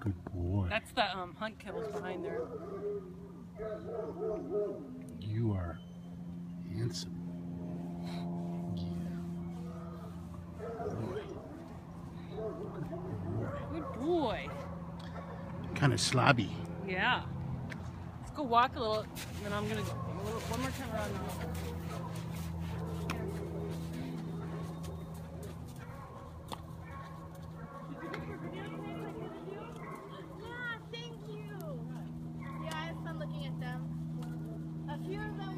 Good boy. That's the um, hunt kibbles behind there. You are handsome. Good boy. Kind of slobby. Yeah go walk a little, and then I'm gonna go one more time around. Yeah, thank you. Yeah, I have fun looking at them. A few of them